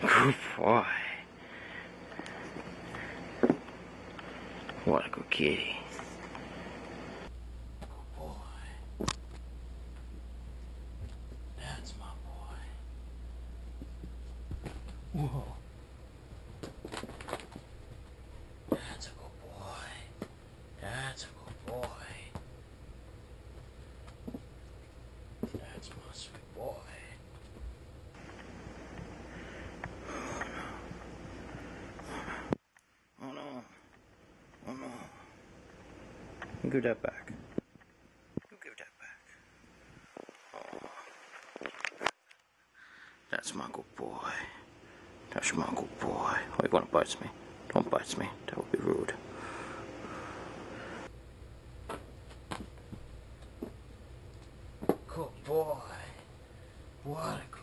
Good boy. What a good kitty. Boy. That's my boy. Whoa. Give that back. Give that back. Oh. That's my good boy. That's my good boy. Why you wanna bite me? Don't bite me. That would be rude. Good boy. What a